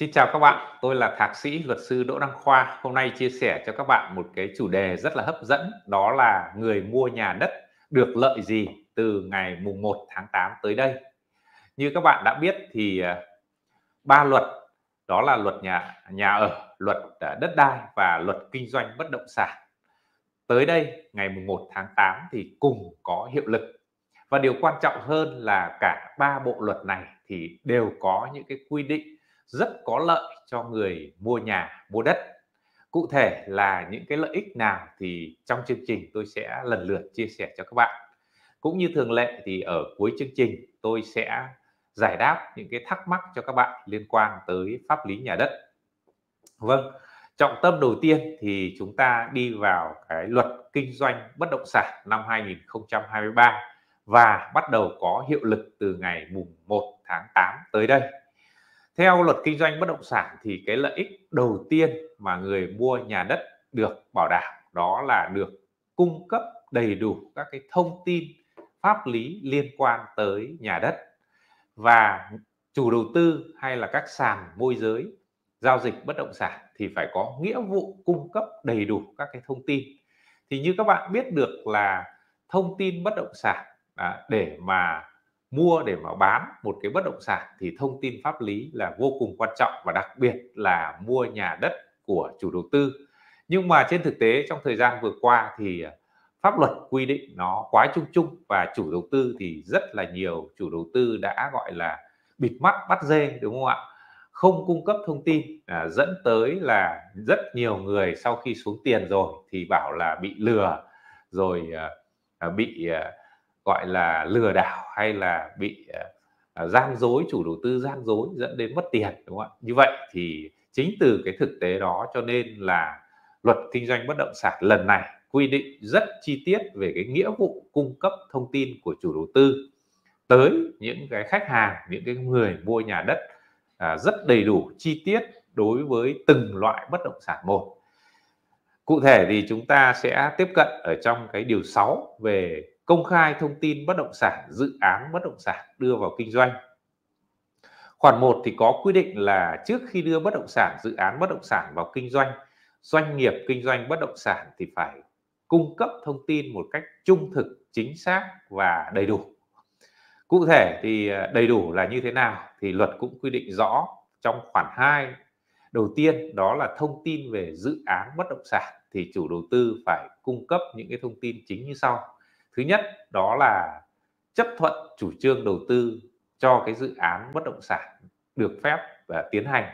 Xin chào các bạn, tôi là Thạc sĩ luật sư Đỗ Đăng Khoa. Hôm nay chia sẻ cho các bạn một cái chủ đề rất là hấp dẫn, đó là người mua nhà đất được lợi gì từ ngày mùng 1 tháng 8 tới đây. Như các bạn đã biết thì à, ba luật đó là luật nhà nhà ở, luật à, đất đai và luật kinh doanh bất động sản. Tới đây ngày mùng 1 tháng 8 thì cùng có hiệu lực. Và điều quan trọng hơn là cả ba bộ luật này thì đều có những cái quy định rất có lợi cho người mua nhà, mua đất. Cụ thể là những cái lợi ích nào thì trong chương trình tôi sẽ lần lượt chia sẻ cho các bạn. Cũng như thường lệ thì ở cuối chương trình tôi sẽ giải đáp những cái thắc mắc cho các bạn liên quan tới pháp lý nhà đất. Vâng trọng tâm đầu tiên thì chúng ta đi vào cái luật kinh doanh bất động sản năm 2023 và bắt đầu có hiệu lực từ ngày mùng 1 tháng 8 tới đây theo luật kinh doanh bất động sản thì cái lợi ích đầu tiên mà người mua nhà đất được bảo đảm đó là được cung cấp đầy đủ các cái thông tin pháp lý liên quan tới nhà đất và chủ đầu tư hay là các sàn môi giới giao dịch bất động sản thì phải có nghĩa vụ cung cấp đầy đủ các cái thông tin. Thì như các bạn biết được là thông tin bất động sản à, để mà mua để mà bán một cái bất động sản thì thông tin pháp lý là vô cùng quan trọng và đặc biệt là mua nhà đất của chủ đầu tư. Nhưng mà trên thực tế trong thời gian vừa qua thì à, pháp luật quy định nó quá chung chung và chủ đầu tư thì rất là nhiều chủ đầu tư đã gọi là bịt mắt bắt dê đúng không ạ? Không cung cấp thông tin à, dẫn tới là rất nhiều người sau khi xuống tiền rồi thì bảo là bị lừa rồi à, à bị à, gọi là lừa đảo hay là bị uh, gian dối chủ đầu tư gian dối dẫn đến mất tiền đúng không ạ? Như vậy thì chính từ cái thực tế đó cho nên là luật kinh doanh bất động sản lần này quy định rất chi tiết về cái nghĩa vụ cung cấp thông tin của chủ đầu tư tới những cái khách hàng những cái người mua nhà đất à, rất đầy đủ chi tiết đối với từng loại bất động sản một. Cụ thể thì chúng ta sẽ tiếp cận ở trong cái điều 6 về công khai thông tin bất động sản, dự án bất động sản đưa vào kinh doanh. Khoản 1 thì có quy định là trước khi đưa bất động sản, dự án bất động sản vào kinh doanh, doanh nghiệp kinh doanh bất động sản thì phải cung cấp thông tin một cách trung thực, chính xác và đầy đủ. Cụ thể thì à, đầy đủ là như thế nào thì luật cũng quy định rõ trong khoản 2 đầu tiên đó là thông tin về dự án bất động sản thì chủ đầu tư phải cung cấp những cái thông tin chính như sau thứ nhất đó là chấp thuận chủ trương đầu tư cho cái dự án bất động sản được phép và tiến hành.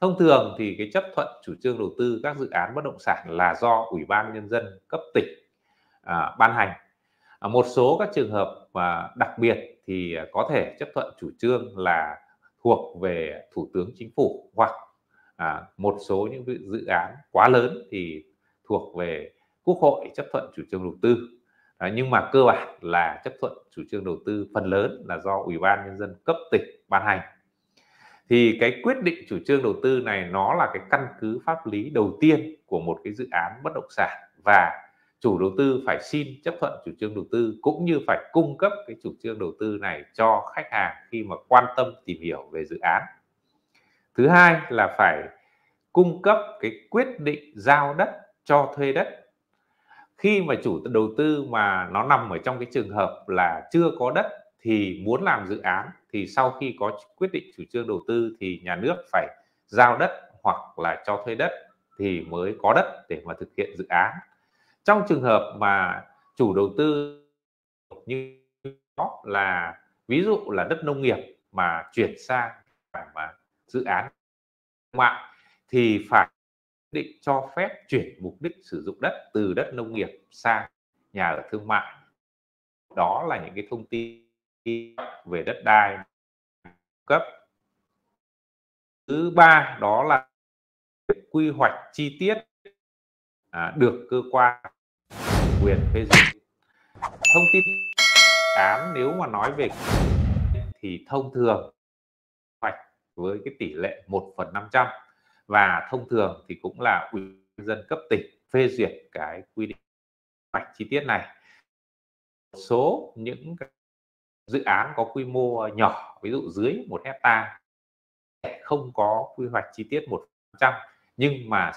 Thông thường thì cái chấp thuận chủ trương đầu tư các dự án bất động sản là do ủy ban nhân dân cấp tỉnh à, ban hành. À, một số các trường hợp mà đặc biệt thì có thể chấp thuận chủ trương là thuộc về thủ tướng chính phủ hoặc à, một số những dự án quá lớn thì thuộc về quốc hội chấp thuận chủ trương đầu tư à, nhưng mà cơ bản là chấp thuận chủ trương đầu tư phần lớn là do ủy ban nhân dân cấp tỉnh ban hành. Thì cái quyết định chủ trương đầu tư này nó là cái căn cứ pháp lý đầu tiên của một cái dự án bất động sản và chủ đầu tư phải xin chấp thuận chủ trương đầu tư cũng như phải cung cấp cái chủ trương đầu tư này cho khách hàng khi mà quan tâm tìm hiểu về dự án. Thứ hai là phải cung cấp cái quyết định giao đất cho thuê đất khi mà chủ đầu tư mà nó nằm ở trong cái trường hợp là chưa có đất thì muốn làm dự án thì sau khi có quyết định chủ trương đầu tư thì nhà nước phải giao đất hoặc là cho thuê đất thì mới có đất để mà thực hiện dự án. Trong trường hợp mà chủ đầu tư như đó là, ví dụ là đất nông nghiệp mà chuyển sang mà dự án mạng thì phải định cho phép chuyển mục đích sử dụng đất từ đất nông nghiệp sang nhà ở thương mại. Đó là những cái thông tin về đất đai cấp. Thứ ba đó là quy hoạch chi tiết à, được cơ quan quyền phê duyệt. Thông tin án nếu mà nói về thì thông thường hoạch với cái tỷ lệ 1 phần 500 và thông thường thì cũng là ủy ban dân cấp tỉnh phê duyệt cái quy định hoạch chi tiết này. Một số những dự án có quy mô nhỏ ví dụ dưới một hecta không có quy hoạch chi tiết một trăm nhưng mà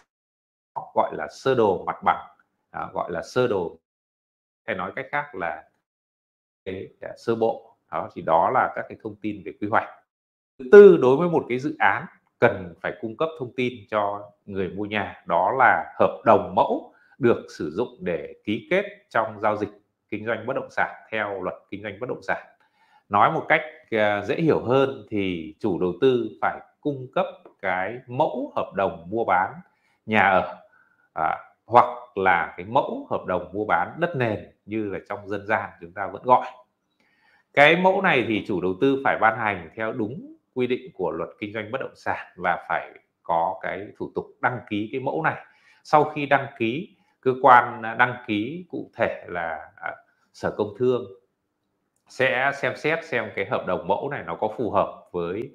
gọi là sơ đồ mặt bằng đó, gọi là sơ đồ. Hay nói cách khác là cái à, sơ bộ đó thì đó là các cái thông tin về quy hoạch. Thứ tư đối với một cái dự án cần phải cung cấp thông tin cho người mua nhà đó là hợp đồng mẫu được sử dụng để ký kết trong giao dịch kinh doanh bất động sản theo luật kinh doanh bất động sản. Nói một cách à, dễ hiểu hơn thì chủ đầu tư phải cung cấp cái mẫu hợp đồng mua bán nhà ở à, hoặc là cái mẫu hợp đồng mua bán đất nền như là trong dân gian chúng ta vẫn gọi. Cái mẫu này thì chủ đầu tư phải ban hành theo đúng quy định của luật kinh doanh bất động sản và phải có cái thủ tục đăng ký cái mẫu này. Sau khi đăng ký cơ quan đăng ký cụ thể là à, sở công thương sẽ xem xét xem cái hợp đồng mẫu này nó có phù hợp với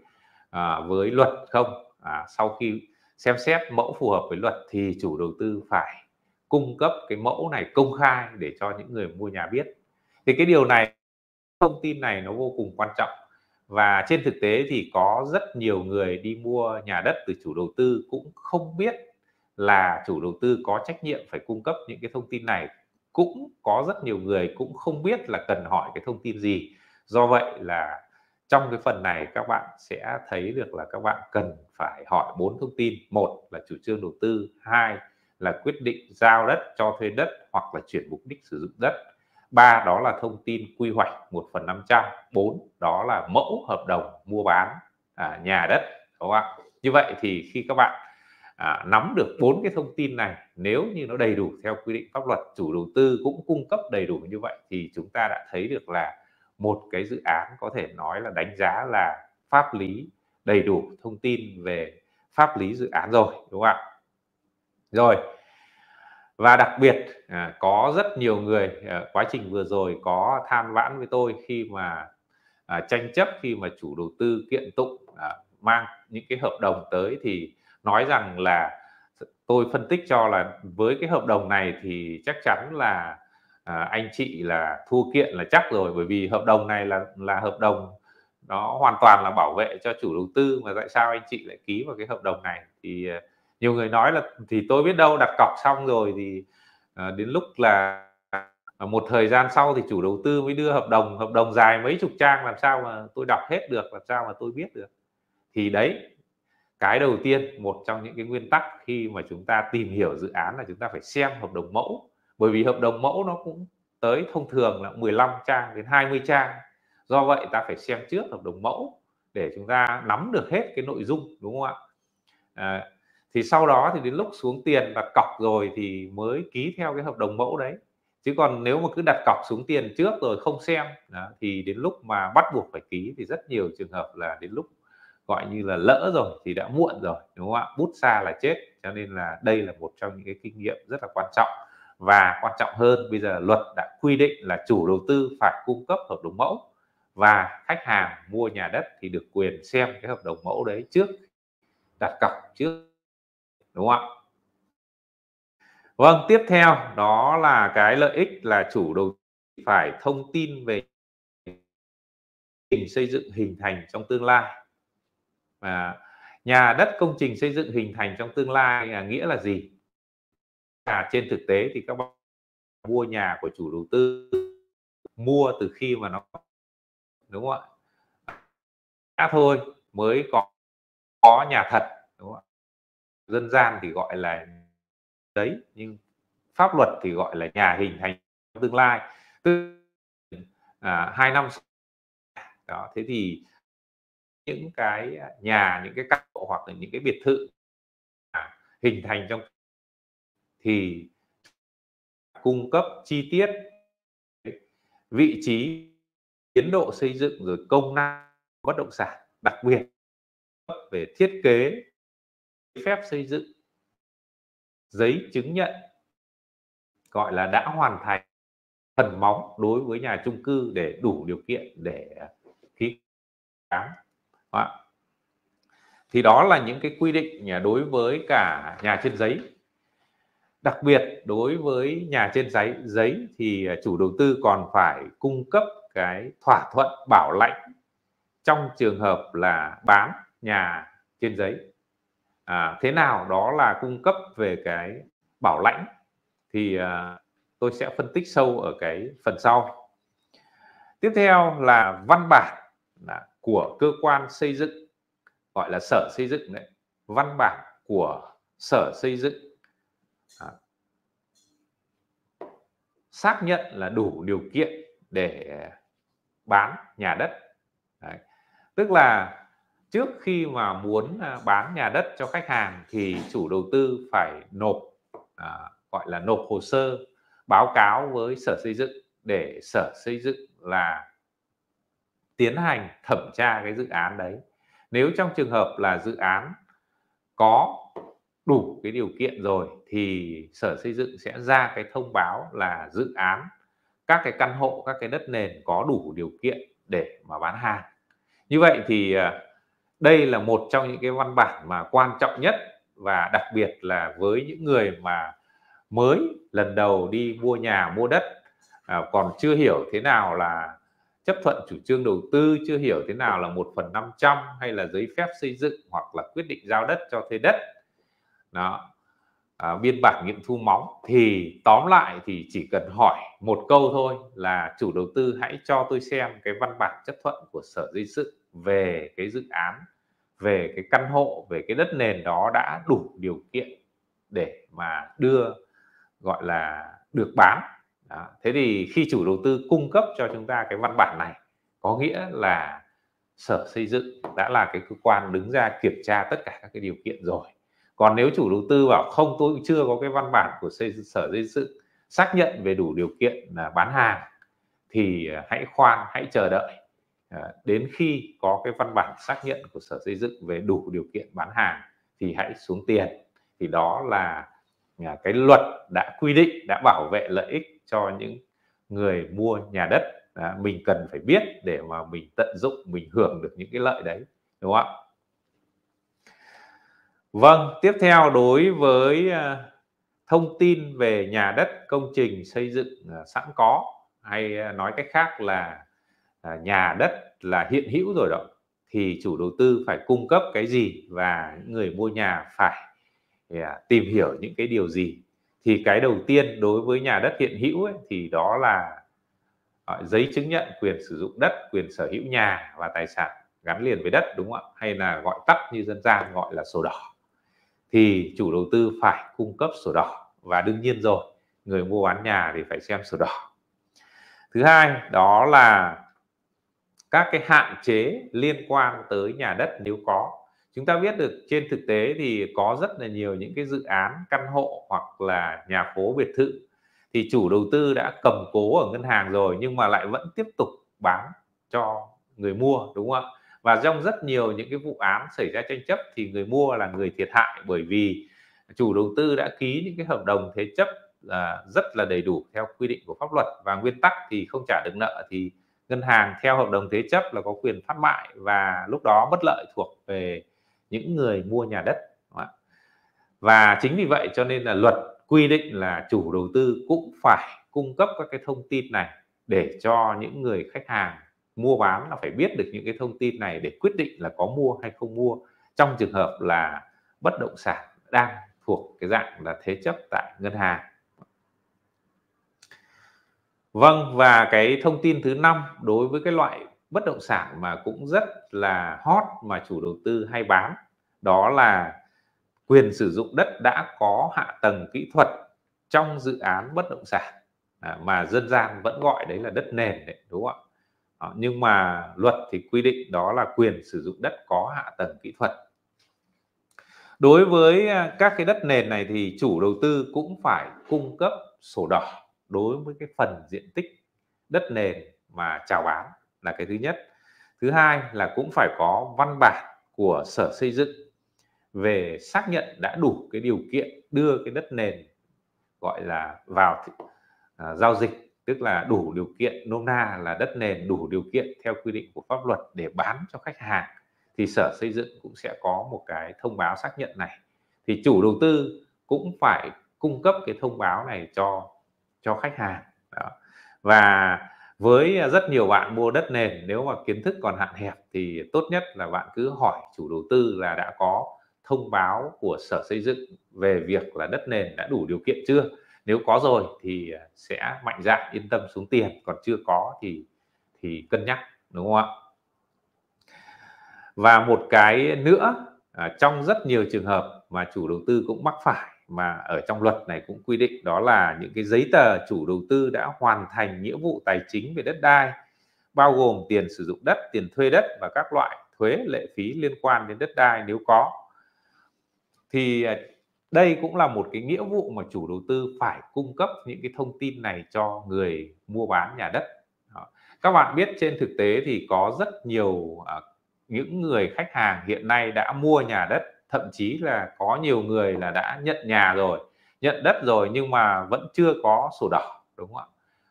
à, với luật không. À, sau khi xem xét mẫu phù hợp với luật thì chủ đầu tư phải cung cấp cái mẫu này công khai để cho những người mua nhà biết. Thì cái điều này thông tin này nó vô cùng quan trọng và trên thực tế thì có rất nhiều người đi mua nhà đất từ chủ đầu tư cũng không biết là chủ đầu tư có trách nhiệm phải cung cấp những cái thông tin này. Cũng có rất nhiều người cũng không biết là cần hỏi cái thông tin gì. Do vậy là trong cái phần này các bạn sẽ thấy được là các bạn cần phải hỏi bốn thông tin. Một là chủ trương đầu tư. Hai là quyết định giao đất cho thuê đất hoặc là chuyển mục đích sử dụng đất ba đó là thông tin quy hoạch một phần năm trăm bốn đó là mẫu hợp đồng mua bán à, nhà đất đúng không ạ? Như vậy thì khi các bạn à, nắm được bốn cái thông tin này nếu như nó đầy đủ theo quy định pháp luật chủ đầu tư cũng cung cấp đầy đủ như vậy thì chúng ta đã thấy được là một cái dự án có thể nói là đánh giá là pháp lý đầy đủ thông tin về pháp lý dự án rồi đúng không ạ? Rồi và đặc biệt à, có rất nhiều người à, quá trình vừa rồi có than vãn với tôi khi mà à, tranh chấp khi mà chủ đầu tư kiện tụng à, mang những cái hợp đồng tới thì nói rằng là tôi phân tích cho là với cái hợp đồng này thì chắc chắn là à, anh chị là thua kiện là chắc rồi. Bởi vì hợp đồng này là là hợp đồng nó hoàn toàn là bảo vệ cho chủ đầu tư. Mà tại sao anh chị lại ký vào cái hợp đồng này? Thì à, nhiều người nói là thì tôi biết đâu đặt cọc xong rồi thì à, đến lúc là ờ, một thời gian sau thì chủ đầu tư mới đưa hợp đồng hợp đồng dài mấy chục trang làm sao mà tôi đọc hết được làm sao mà tôi biết được? Thì đấy cái đầu tiên một trong những cái nguyên tắc khi mà chúng ta tìm hiểu dự án là chúng ta phải xem hợp đồng mẫu. Bởi vì hợp đồng mẫu nó cũng tới thông thường là 15 trang đến 20 trang. Do vậy ta phải xem trước hợp đồng mẫu để chúng ta nắm được hết cái nội dung đúng không ạ? À, thì sau đó thì đến lúc xuống tiền và cọc rồi thì mới ký theo cái hợp đồng mẫu đấy. Chứ còn nếu mà cứ đặt cọc xuống tiền trước rồi không xem đó, thì đến lúc mà bắt buộc phải ký thì rất nhiều trường hợp là đến lúc gọi như là lỡ rồi thì đã muộn rồi đúng không ạ? Bút xa là chết cho nên là đây là một trong những cái kinh nghiệm rất là quan trọng. Và quan trọng hơn bây giờ luật đã quy định là chủ đầu tư phải cung cấp hợp đồng mẫu và khách hàng mua nhà đất thì được quyền xem cái hợp đồng mẫu đấy trước đặt cọc trước đúng không ạ? Vâng tiếp theo đó là cái lợi ích là chủ đầu tư phải thông tin về trình xây dựng hình thành trong tương lai. Và nhà đất công trình xây dựng hình thành trong tương lai là nghĩa là gì? À, trên thực tế thì các bạn mua nhà của chủ đầu tư mua từ khi mà nó đúng không ạ? Đã thôi mới có có nhà thật đúng không ạ? Dân gian thì gọi là đấy nhưng pháp luật thì gọi là nhà hình thành tương lai. Từ à, hai năm đó thế thì những cái nhà những cái căn hộ hoặc là những cái biệt thự à, hình thành trong thì cung cấp chi tiết vị trí tiến độ xây dựng rồi công năng bất động sản đặc biệt về thiết kế phép xây dựng. Giấy chứng nhận, gọi là đã hoàn thành phần móng đối với nhà chung cư để đủ điều kiện để à, ký khám thì đó là những cái quy định à, đối với cả nhà trên giấy. Đặc biệt đối với nhà trên giấy giấy thì à, chủ đầu tư còn phải cung cấp cái thỏa thuận bảo lãnh trong trường hợp là bán nhà trên giấy à, thế nào đó là cung cấp về cái bảo lãnh thì à, tôi sẽ phân tích sâu ở cái phần sau tiếp theo là văn bản là của cơ quan xây dựng gọi là sở xây dựng đấy văn bản của sở xây dựng à, xác nhận là đủ điều kiện để bán nhà đất đấy. tức là trước khi mà muốn à, bán nhà đất cho khách hàng thì chủ đầu tư phải nộp à, gọi là nộp hồ sơ báo cáo với sở xây dựng để sở xây dựng là tiến hành thẩm tra cái dự án đấy. Nếu trong trường hợp là dự án có đủ cái điều kiện rồi thì sở xây dựng sẽ ra cái thông báo là dự án các cái căn hộ các cái đất nền có đủ điều kiện để mà bán hàng. Như vậy thì à, đây là một trong những cái văn bản mà quan trọng nhất và đặc biệt là với những người mà mới lần đầu đi mua nhà mua đất à, còn chưa hiểu thế nào là chấp thuận chủ trương đầu tư chưa hiểu thế nào là một phần năm trăm hay là giấy phép xây dựng hoặc là quyết định giao đất cho thuê đất. Đó. À, biên bản nghiệm thu móng. Thì tóm lại thì chỉ cần hỏi một câu thôi là chủ đầu tư hãy cho tôi xem cái văn bản chấp thuận của sở xây dựng về cái dự án về cái căn hộ về cái đất nền đó đã đủ điều kiện để mà đưa gọi là được bán đó. thế thì khi chủ đầu tư cung cấp cho chúng ta cái văn bản này có nghĩa là sở xây dựng đã là cái cơ quan đứng ra kiểm tra tất cả các cái điều kiện rồi còn nếu chủ đầu tư bảo không tôi chưa có cái văn bản của xây, sở xây dựng xác nhận về đủ điều kiện là bán hàng thì à, hãy khoan hãy chờ đợi Ờ, đến khi có cái văn bản xác nhận của sở xây dựng về đủ điều kiện bán hàng thì hãy xuống tiền. Thì đó là à, cái luật đã quy định đã bảo vệ lợi ích cho những người mua nhà đất. À, mình cần phải biết để mà mình tận dụng mình hưởng được những cái lợi đấy đúng không ạ? Vâng tiếp theo đối với à, thông tin về nhà đất công trình xây dựng à, sẵn có hay nói cách khác là À, nhà đất là hiện hữu rồi đó thì chủ đầu tư phải cung cấp cái gì và những người mua nhà phải à, tìm hiểu những cái điều gì. Thì cái đầu tiên đối với nhà đất hiện hữu ấy, thì đó là à, giấy chứng nhận quyền sử dụng đất quyền sở hữu nhà và tài sản gắn liền với đất đúng không ạ? Hay là gọi tắt như dân gian gọi là sổ đỏ. Thì chủ đầu tư phải cung cấp sổ đỏ và đương nhiên rồi người mua bán nhà thì phải xem sổ đỏ. Thứ hai đó là các cái hạn chế liên quan tới nhà đất nếu có. Chúng ta biết được trên thực tế thì có rất là nhiều những cái dự án căn hộ hoặc là nhà phố biệt thự thì chủ đầu tư đã cầm cố ở ngân hàng rồi nhưng mà lại vẫn tiếp tục bán cho người mua, đúng không ạ? Và trong rất nhiều những cái vụ án xảy ra tranh chấp thì người mua là người thiệt hại bởi vì chủ đầu tư đã ký những cái hợp đồng thế chấp là rất là đầy đủ theo quy định của pháp luật và nguyên tắc thì không trả được nợ thì ngân hàng theo hợp đồng thế chấp là có quyền phát mại và lúc đó bất lợi thuộc về những người mua nhà đất và chính vì vậy cho nên là luật quy định là chủ đầu tư cũng phải cung cấp các cái thông tin này để cho những người khách hàng mua bán là phải biết được những cái thông tin này để quyết định là có mua hay không mua. Trong trường hợp là bất động sản đang thuộc cái dạng là thế chấp tại ngân hàng Vâng và cái thông tin thứ năm đối với cái loại bất động sản mà cũng rất là hot mà chủ đầu tư hay bán đó là quyền sử dụng đất đã có hạ tầng kỹ thuật trong dự án bất động sản. À, mà dân gian vẫn gọi đấy là đất nền đấy đúng không ạ? Ờ, nhưng mà luật thì quy định đó là quyền sử dụng đất có hạ tầng kỹ thuật. Đối với à, các cái đất nền này thì chủ đầu tư cũng phải cung cấp sổ đỏ đối với cái phần diện tích đất nền mà chào bán là cái thứ nhất. Thứ hai là cũng phải có văn bản của sở xây dựng về xác nhận đã đủ cái điều kiện đưa cái đất nền gọi là vào à, giao dịch tức là đủ điều kiện nôm na là đất nền đủ điều kiện theo quy định của pháp luật để bán cho khách hàng thì sở xây dựng cũng sẽ có một cái thông báo xác nhận này. Thì chủ đầu tư cũng phải cung cấp cái thông báo này cho cho khách hàng. Đó. và với rất nhiều bạn mua đất nền, nếu mà kiến thức còn hạn hẹp thì tốt nhất là bạn cứ hỏi chủ đầu tư là đã có thông báo của sở xây dựng về việc là đất nền đã đủ điều kiện chưa? Nếu có rồi thì sẽ mạnh dạn yên tâm xuống tiền, còn chưa có thì thì cân nhắc, đúng không ạ? Và một cái nữa à, trong rất nhiều trường hợp mà chủ đầu tư cũng mắc phải mà ở trong luật này cũng quy định đó là những cái giấy tờ chủ đầu tư đã hoàn thành nghĩa vụ tài chính về đất đai bao gồm tiền sử dụng đất, tiền thuê đất và các loại thuế lệ phí liên quan đến đất đai nếu có. Thì à, đây cũng là một cái nghĩa vụ mà chủ đầu tư phải cung cấp những cái thông tin này cho người mua bán nhà đất. Các bạn biết trên thực tế thì có rất nhiều à, những người khách hàng hiện nay đã mua nhà đất thậm chí là có nhiều người là đã nhận nhà rồi, nhận đất rồi nhưng mà vẫn chưa có sổ đỏ, đúng không ạ?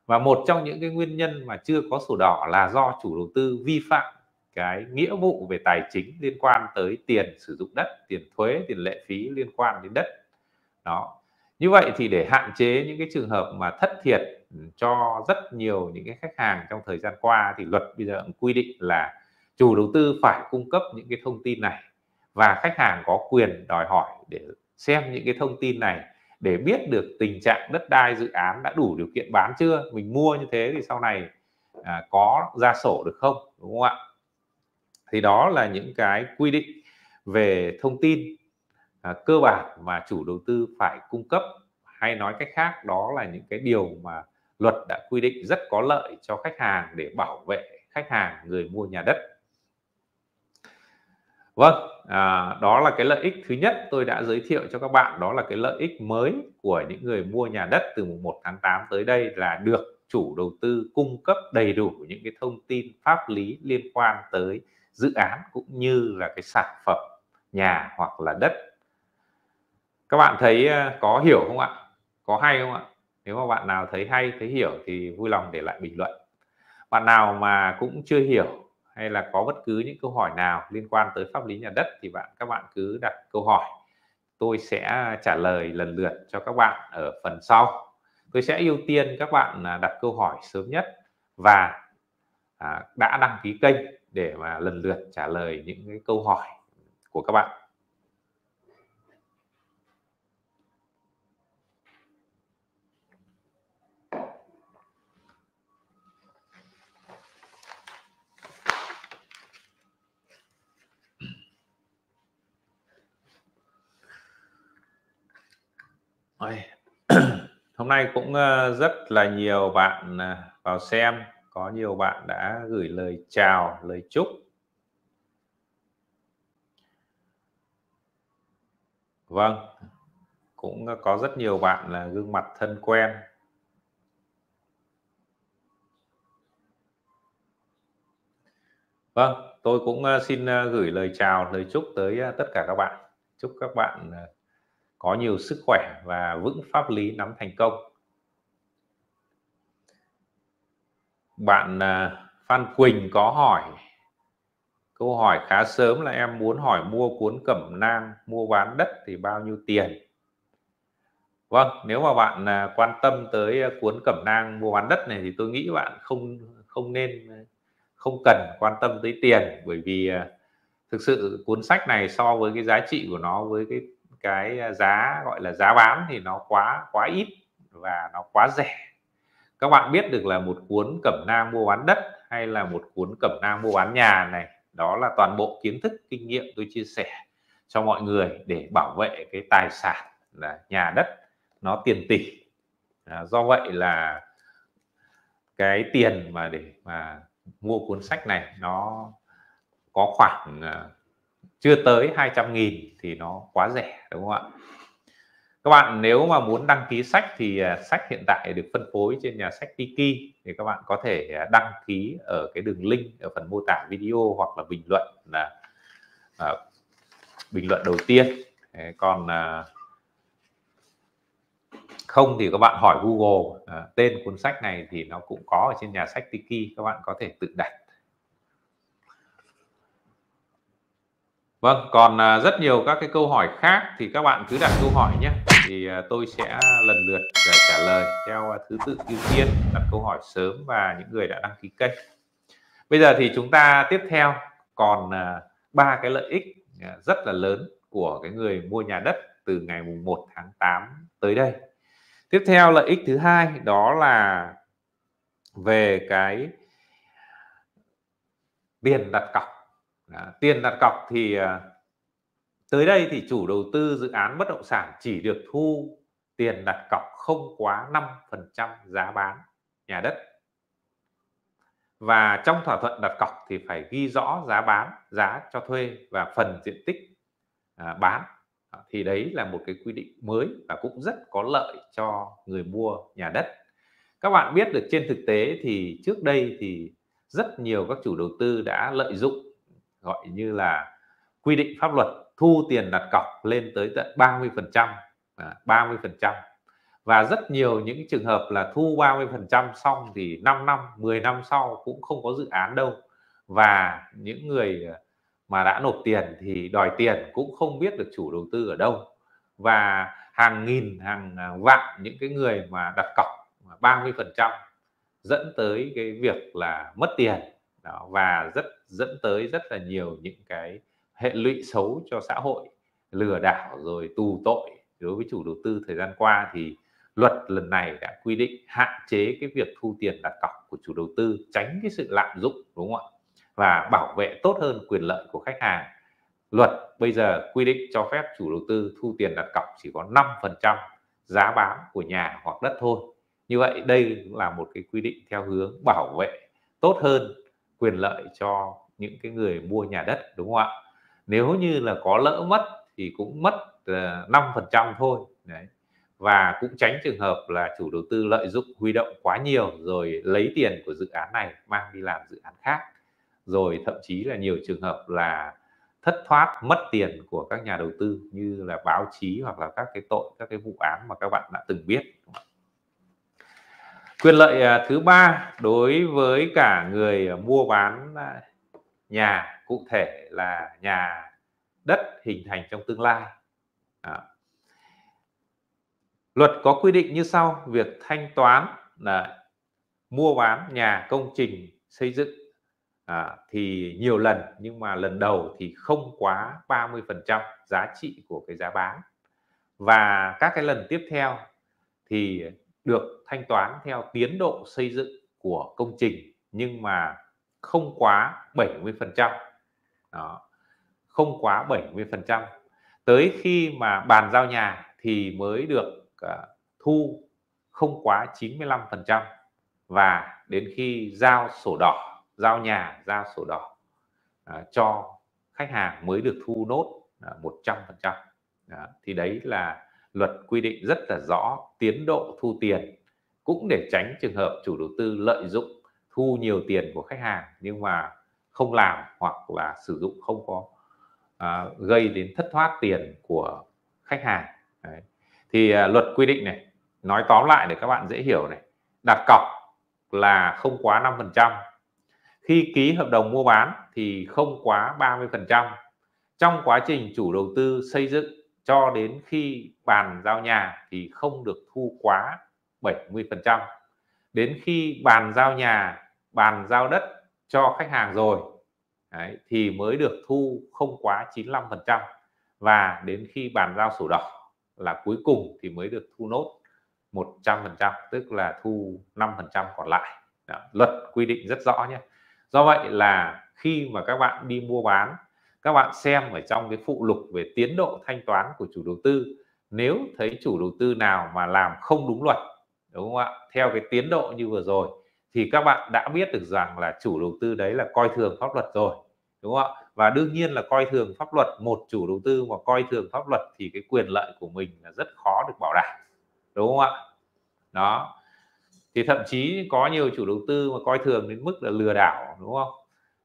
Và một trong những cái nguyên nhân mà chưa có sổ đỏ là do chủ đầu tư vi phạm cái nghĩa vụ về tài chính liên quan tới tiền sử dụng đất, tiền thuế, tiền lệ phí liên quan đến đất. Đó. Như vậy thì để hạn chế những cái trường hợp mà thất thiệt ừ, cho rất nhiều những cái khách hàng trong thời gian qua thì luật bây giờ cũng quy định là chủ đầu tư phải cung cấp những cái thông tin này và khách hàng có quyền đòi hỏi để xem những cái thông tin này để biết được tình trạng đất đai dự án đã đủ điều kiện bán chưa mình mua như thế thì sau này à, có ra sổ được không đúng không ạ? Thì đó là những cái quy định về thông tin à, cơ bản mà chủ đầu tư phải cung cấp. Hay nói cách khác đó là những cái điều mà luật đã quy định rất có lợi cho khách hàng để bảo vệ khách hàng người mua nhà đất. Vâng, à, đó là cái lợi ích thứ nhất tôi đã giới thiệu cho các bạn đó là cái lợi ích mới của những người mua nhà đất từ mùng 1 tháng 8 tới đây là được chủ đầu tư cung cấp đầy đủ những cái thông tin pháp lý liên quan tới dự án cũng như là cái sản phẩm nhà hoặc là đất. Các bạn thấy à, có hiểu không ạ? Có hay không ạ? Nếu mà bạn nào thấy hay, thấy hiểu thì vui lòng để lại bình luận. Bạn nào mà cũng chưa hiểu hay là có bất cứ những câu hỏi nào liên quan tới pháp lý nhà đất thì bạn, các bạn cứ đặt câu hỏi. Tôi sẽ trả lời lần lượt cho các bạn ở phần sau. Tôi sẽ ưu tiên các bạn à, đặt câu hỏi sớm nhất và à, đã đăng ký kênh để mà lần lượt trả lời những cái câu hỏi của các bạn. Hôm nay cũng ờ, rất là nhiều bạn à, vào xem, có nhiều bạn đã gửi lời chào, lời chúc. Vâng, cũng có rất nhiều bạn là gương mặt thân quen. Vâng, tôi cũng ờ, xin ờ, gửi lời chào, lời chúc tới tất cả các bạn. Chúc các bạn có nhiều sức khỏe và vững pháp lý nắm thành công. Bạn à, Phan Quỳnh có hỏi, câu hỏi khá sớm là em muốn hỏi mua cuốn cẩm nang, mua bán đất thì bao nhiêu tiền? Vâng nếu mà bạn à, quan tâm tới à, cuốn cẩm nang mua bán đất này thì tôi nghĩ bạn không không nên không cần quan tâm tới tiền. Bởi vì thực sự cuốn sách này so với cái giá trị của nó với cái cái à, giá gọi là giá bán thì nó quá quá ít và nó quá rẻ. Các bạn biết được là một cuốn cẩm nang mua bán đất hay là một cuốn cẩm nang mua bán nhà này đó là toàn bộ kiến thức kinh nghiệm tôi chia sẻ cho mọi người để bảo vệ cái tài sản là nhà đất nó tiền tỷ. À, do vậy là cái tiền mà để mà mua cuốn sách này nó có khoảng à, chưa tới 200 nghìn thì nó quá rẻ đúng không ạ? Các bạn nếu mà muốn đăng ký sách thì à, sách hiện tại được phân phối trên nhà sách Tiki thì các bạn có thể à, đăng ký ở cái đường link ở phần mô tả video hoặc là bình luận là à, bình luận đầu tiên. Còn à, không thì các bạn hỏi Google à, tên cuốn sách này thì nó cũng có ở trên nhà sách Tiki các bạn có thể tự đặt. Vâng, còn à, rất nhiều các cái câu hỏi khác thì các bạn cứ đặt câu hỏi nhé. thì à, tôi sẽ lần lượt à, trả lời theo thứ tự ưu tiên đặt câu hỏi sớm và những người đã đăng ký kênh. Bây giờ thì chúng ta tiếp theo. Còn ba cái lợi ích rất là lớn của cái người mua nhà đất từ ngày mùng 1 tháng 8 tới đây. Tiếp theo lợi ích thứ hai đó là về cái tiền đặt cọc à, tiền đặt cọc thì à, tới đây thì chủ đầu tư dự án bất động sản chỉ được thu tiền đặt cọc không quá 5% giá bán nhà đất. Và trong thỏa thuận đặt cọc thì phải ghi rõ giá bán giá cho thuê và phần diện tích à, bán. À, thì đấy là một cái quy định mới và cũng rất có lợi cho người mua nhà đất. Các bạn biết được trên thực tế thì trước đây thì rất nhiều các chủ đầu tư đã lợi dụng gọi như là quy định pháp luật, thu tiền đặt cọc lên tới tận 30 phần trăm à, 30 phần trăm. Và rất nhiều những trường hợp là thu 30 phần trăm xong thì 5 năm 10 năm sau cũng không có dự án đâu. Và những người à, mà đã nộp tiền thì đòi tiền cũng không biết được chủ đầu tư ở đâu. Và hàng nghìn, hàng à, vạn những cái người mà đặt cọc 30 phần trăm dẫn tới cái việc là mất tiền đó, và rất dẫn tới rất là nhiều những cái hệ lụy xấu cho xã hội lừa đảo rồi tù tội. Đối với chủ đầu tư thời gian qua thì luật lần này đã quy định hạn chế cái việc thu tiền đặt cọc của chủ đầu tư tránh cái sự lạm dụng đúng không ạ? Và bảo vệ tốt hơn quyền lợi của khách hàng. Luật bây giờ quy định cho phép chủ đầu tư thu tiền đặt cọc chỉ có 5% giá bán của nhà hoặc đất thôi. Như vậy đây là một cái quy định theo hướng bảo vệ tốt hơn quyền lợi cho những cái người mua nhà đất, đúng không ạ? Nếu như là có lỡ mất thì cũng mất ờ, năm phần trăm thôi, đấy. Và cũng tránh trường hợp là chủ đầu tư lợi dụng huy động quá nhiều rồi lấy tiền của dự án này mang đi làm dự án khác. Rồi thậm chí là nhiều trường hợp là thất thoát, mất tiền của các nhà đầu tư như là báo chí hoặc là các cái tội, các cái vụ án mà các bạn đã từng biết quyền lợi à, thứ ba đối với cả người à, mua bán à, nhà cụ thể là nhà đất hình thành trong tương lai à. luật có quy định như sau việc thanh toán là mua bán nhà công trình xây dựng à, thì nhiều lần nhưng mà lần đầu thì không quá 30 phần trăm giá trị của cái giá bán và các cái lần tiếp theo thì được thanh toán theo tiến độ xây dựng của công trình nhưng mà không quá 70%. Đó. không quá 70%, tới khi mà bàn giao nhà thì mới được uh, thu không quá 95% và đến khi giao sổ đỏ giao nhà giao sổ đỏ uh, cho khách hàng mới được thu nốt à, một trăm phần trăm thì đấy là luật quy định rất là rõ tiến độ thu tiền cũng để tránh trường hợp chủ đầu tư lợi dụng thu nhiều tiền của khách hàng nhưng mà không làm hoặc là sử dụng không có à, gây đến thất thoát tiền của khách hàng Đấy. thì à, luật quy định này nói tóm lại để các bạn dễ hiểu này đặt cọc là không quá 5 phần trăm khi ký hợp đồng mua bán thì không quá 30 phần trăm trong quá trình chủ đầu tư xây dựng cho đến khi bàn giao nhà thì không được thu quá 70%. đến khi bàn giao nhà bàn giao đất cho khách hàng rồi Đấy, thì mới được thu không quá 95%. và đến khi bàn giao sổ đỏ là cuối cùng thì mới được thu nốt 100%, tức là thu 5% còn lại Đó, luật quy định rất rõ nhé do vậy là khi mà các bạn đi mua bán các bạn xem ở trong cái phụ lục về tiến độ thanh toán của chủ đầu tư. Nếu thấy chủ đầu tư nào mà làm không đúng luật đúng không ạ? Theo cái tiến độ như vừa rồi thì các bạn đã biết được rằng là chủ đầu tư đấy là coi thường pháp luật rồi đúng không ạ? Và đương nhiên là coi thường pháp luật một chủ đầu tư mà coi thường pháp luật thì cái quyền lợi của mình là rất khó được bảo đảm đúng không ạ? Đó. Thì thậm chí có nhiều chủ đầu tư mà coi thường đến mức là lừa đảo đúng không?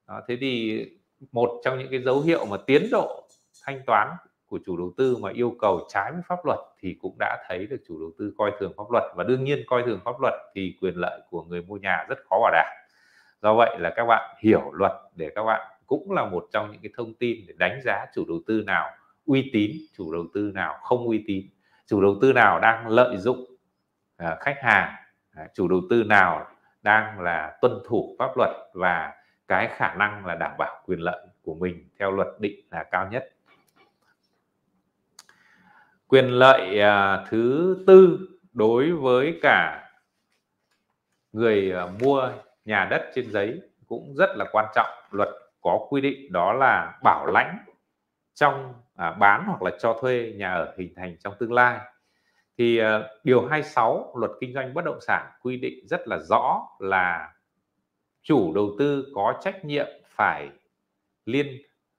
Đó, thế thì một trong những cái dấu hiệu mà tiến độ thanh toán của chủ đầu tư mà yêu cầu trái với pháp luật thì cũng đã thấy được chủ đầu tư coi thường pháp luật. Và đương nhiên coi thường pháp luật thì quyền lợi của người mua nhà rất khó bảo đảm. Do vậy là các bạn hiểu luật để các bạn cũng là một trong những cái thông tin để đánh giá chủ đầu tư nào uy tín chủ đầu tư nào không uy tín chủ đầu tư nào đang lợi dụng à, khách hàng à, chủ đầu tư nào đang là tuân thủ pháp luật và cái khả năng là đảm bảo quyền lợi của mình theo luật định là cao nhất. Quyền lợi à, thứ tư đối với cả người à, mua nhà đất trên giấy cũng rất là quan trọng. Luật có quy định đó là bảo lãnh trong à, bán hoặc là cho thuê nhà ở hình thành trong tương lai. Thì à, điều 26 luật kinh doanh bất động sản quy định rất là rõ là chủ đầu tư có trách nhiệm phải liên,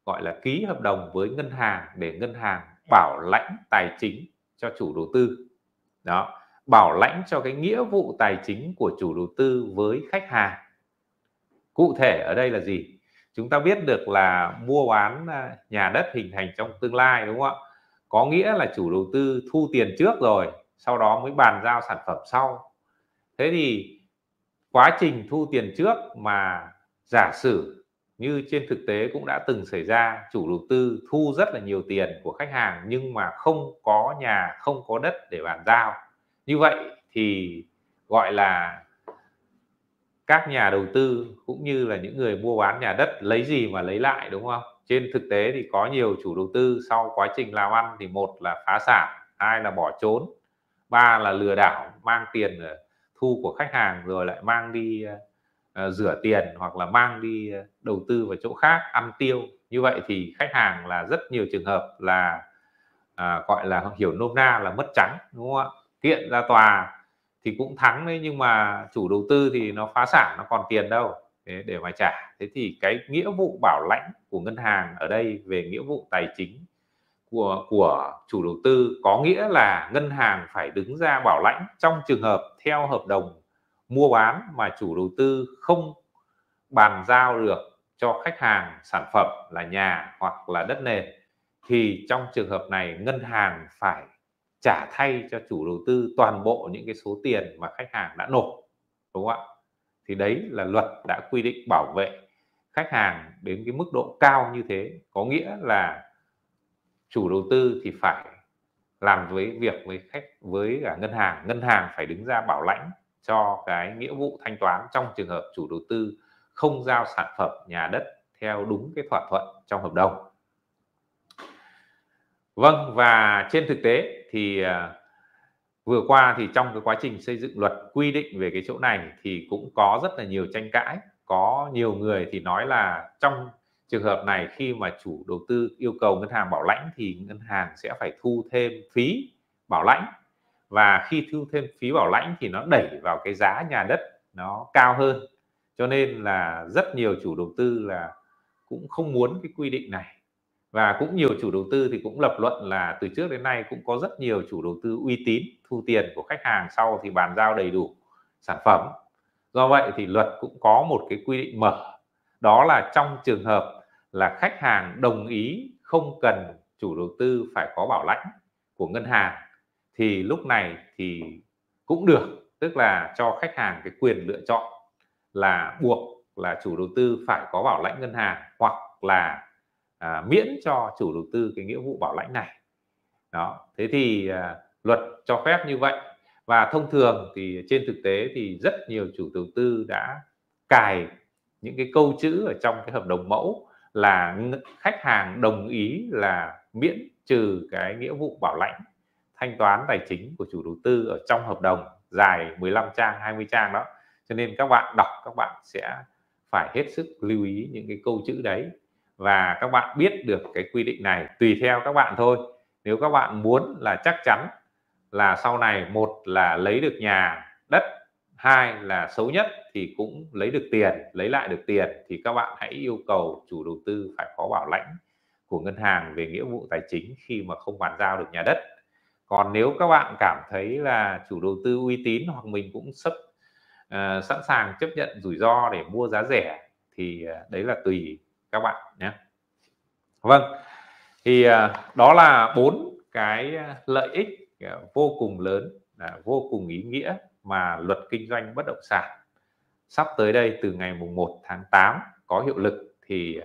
gọi là, ký hợp đồng với ngân hàng để ngân hàng bảo lãnh tài chính cho chủ đầu tư. Đó, bảo lãnh cho cái nghĩa vụ tài chính của chủ đầu tư với khách hàng. Cụ thể ở đây là gì? Chúng ta biết được là mua bán à, nhà đất hình thành trong tương lai, đúng không ạ? Có nghĩa là chủ đầu tư thu tiền trước rồi, sau đó mới bàn giao sản phẩm sau. Thế thì quá trình thu tiền trước mà giả sử như trên thực tế cũng đã từng xảy ra, chủ đầu tư thu rất là nhiều tiền của khách hàng nhưng mà không có nhà, không có đất để bàn giao. Như vậy thì gọi là các nhà đầu tư cũng như là những người mua bán nhà đất lấy gì mà lấy lại, đúng không? Trên thực tế thì có nhiều chủ đầu tư sau quá trình làm ăn thì một là phá sản, hai là bỏ trốn, ba là lừa đảo, mang tiền thu của khách hàng rồi lại mang đi uh, rửa tiền hoặc là mang đi ờ, đầu tư vào chỗ khác ăn tiêu. Như vậy thì khách hàng là rất nhiều trường hợp là à, gọi là hiểu nôm na là mất trắng đúng không ạ? Kiện ra tòa thì cũng thắng đấy nhưng mà chủ đầu tư thì nó phá sản nó còn tiền đâu. Để, để mà trả. Thế thì cái nghĩa vụ bảo lãnh của ngân hàng ở đây về nghĩa vụ tài chính của của chủ đầu tư có nghĩa là ngân hàng phải đứng ra bảo lãnh trong trường hợp theo hợp đồng mua bán mà chủ đầu tư không bàn giao được cho khách hàng sản phẩm là nhà hoặc là đất nền, thì trong trường hợp này ngân hàng phải trả thay cho chủ đầu tư toàn bộ những cái số tiền mà khách hàng đã nộp, đúng không ạ? Thì đấy là luật đã quy định bảo vệ khách hàng đến cái mức độ cao như thế, có nghĩa là chủ đầu tư thì phải làm với việc với khách, với cả ngân hàng. Ngân hàng phải đứng ra bảo lãnh cho cái nghĩa vụ thanh toán trong trường hợp chủ đầu tư không giao sản phẩm nhà đất theo đúng cái thỏa thuận trong hợp đồng. Vâng và trên thực tế thì à, vừa qua thì trong cái quá trình xây dựng luật quy định về cái chỗ này thì cũng có rất là nhiều tranh cãi. Có nhiều người thì nói là trong trường hợp này khi mà chủ đầu tư yêu cầu ngân hàng bảo lãnh thì ngân hàng sẽ phải thu thêm phí bảo lãnh. Và khi thu thêm phí bảo lãnh thì nó đẩy vào cái giá nhà đất nó cao hơn. Cho nên là rất nhiều chủ đầu tư là cũng không muốn cái quy định này. Và cũng nhiều chủ đầu tư thì cũng lập luận là từ trước đến nay cũng có rất nhiều chủ đầu tư uy tín, thu tiền của khách hàng sau thì bàn giao đầy đủ sản phẩm. Do vậy thì luật cũng có một cái quy định mở. Đó là trong trường hợp là khách hàng đồng ý không cần chủ đầu tư phải có bảo lãnh của ngân hàng thì lúc này thì cũng được. Tức là cho khách hàng cái quyền lựa chọn là buộc là chủ đầu tư phải có bảo lãnh ngân hàng hoặc là à, miễn cho chủ đầu tư cái nghĩa vụ bảo lãnh này. Đó thế thì à, luật cho phép như vậy. Và thông thường thì trên thực tế thì rất nhiều chủ đầu tư đã cài những cái câu chữ ở trong cái hợp đồng mẫu là khách hàng đồng ý là miễn trừ cái nghĩa vụ bảo lãnh, thanh toán tài chính của chủ đầu tư ở trong hợp đồng dài 15 trang 20 trang đó. Cho nên các bạn đọc, các bạn sẽ phải hết sức lưu ý những cái câu chữ đấy. Và các bạn biết được cái quy định này tùy theo các bạn thôi. Nếu các bạn muốn là chắc chắn là sau này, một là lấy được nhà, đất hai là xấu nhất thì cũng lấy được tiền lấy lại được tiền thì các bạn hãy yêu cầu chủ đầu tư phải có bảo lãnh của ngân hàng về nghĩa vụ tài chính khi mà không bàn giao được nhà đất. Còn nếu các bạn cảm thấy là chủ đầu tư uy tín hoặc mình cũng sắp uh, sẵn sàng chấp nhận rủi ro để mua giá rẻ thì uh, đấy là tùy các bạn nhé. Vâng thì uh, đó là bốn cái lợi ích uh, vô cùng lớn uh, vô cùng ý nghĩa mà luật kinh doanh bất động sản. Sắp tới đây từ ngày mùng 1 tháng 8 có hiệu lực thì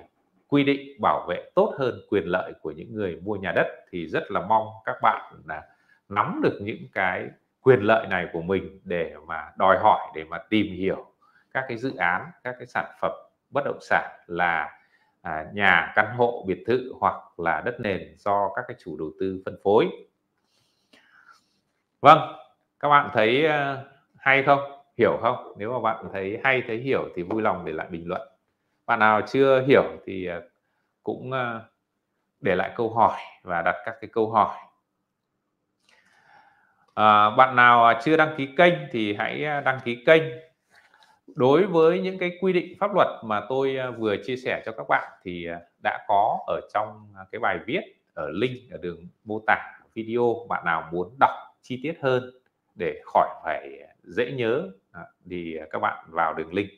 quy định bảo vệ tốt hơn quyền lợi của những người mua nhà đất thì rất là mong các bạn là nắm được những cái quyền lợi này của mình để mà đòi hỏi để mà tìm hiểu các cái dự án các cái sản phẩm bất động sản là à, nhà căn hộ biệt thự hoặc là đất nền do các cái chủ đầu tư phân phối. Vâng các bạn thấy hay không? Hiểu không? Nếu mà bạn thấy hay thấy hiểu thì vui lòng để lại bình luận. Bạn nào chưa hiểu thì à, cũng à, để lại câu hỏi và đặt các cái câu hỏi. À, bạn nào à, chưa đăng ký kênh thì hãy đăng ký kênh. Đối với những cái quy định pháp luật mà tôi vừa chia sẻ cho các bạn thì đã có ở trong cái bài viết ở link ở đường mô tả video bạn nào muốn đọc chi tiết hơn để khỏi phải dễ nhớ thì à, các bạn vào đường link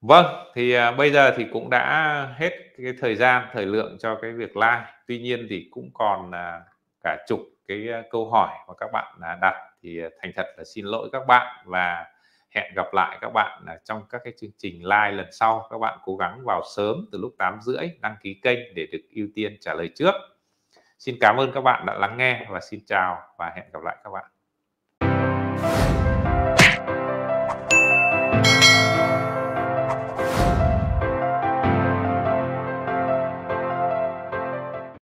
Vâng, thì à, bây giờ thì cũng đã hết cái thời gian, thời lượng cho cái việc like. Tuy nhiên thì cũng còn à, cả chục cái câu hỏi mà các bạn đặt thì thành thật là xin lỗi các bạn và hẹn gặp lại các bạn trong các cái chương trình like lần sau. Các bạn cố gắng vào sớm từ lúc 8 rưỡi đăng ký kênh để được ưu tiên trả lời trước. Xin cảm ơn các bạn đã lắng nghe và xin chào và hẹn gặp lại các bạn.